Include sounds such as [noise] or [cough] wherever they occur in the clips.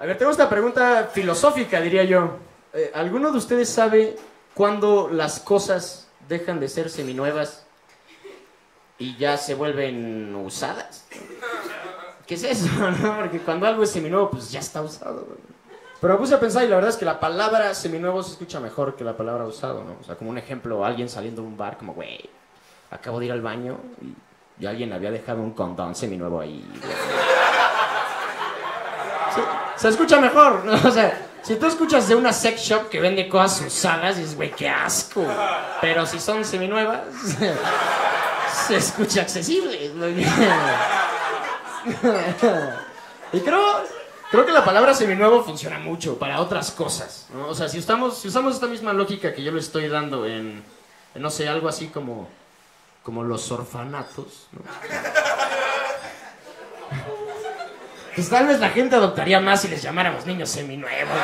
A ver, tengo esta pregunta filosófica, diría yo. Eh, ¿Alguno de ustedes sabe cuándo las cosas dejan de ser seminuevas y ya se vuelven usadas? ¿Qué es eso? [laughs] no? Porque cuando algo es seminuevo, pues ya está usado. Pero me puse a pensar y la verdad es que la palabra seminuevo se escucha mejor que la palabra usado, ¿no? O sea, como un ejemplo, alguien saliendo de un bar, como, güey, acabo de ir al baño y, y alguien había dejado un condón seminuevo ahí. güey". Se, escucha mejor. [laughs] O sea, si tú escuchas de una sex shop que vende cosas usadas, dices, güey, qué asco. Pero si son seminuevas, [laughs] se escucha accesible. [laughs] y creo, creo que la palabra seminuevo funciona mucho para otras cosas. ¿no? O sea, si, estamos, si usamos esta misma lógica que yo le estoy dando en, en, no sé, algo así como, como los orfanatos, ¿no? Pues tal vez la gente adoptaría más si les llamáramos niños seminuevos. ¿no?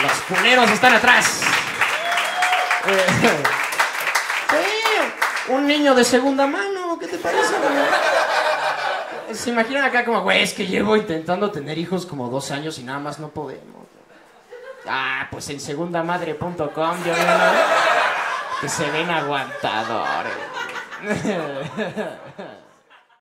[laughs] Los culeros están atrás. Sí, un niño de segunda mano, ¿qué te parece? güey? Se imaginan acá como, güey, es que llevo intentando tener hijos como dos años y nada más no podemos. Ah, pues en segundamadre.com yo veo que se ven aguantadores. [laughs]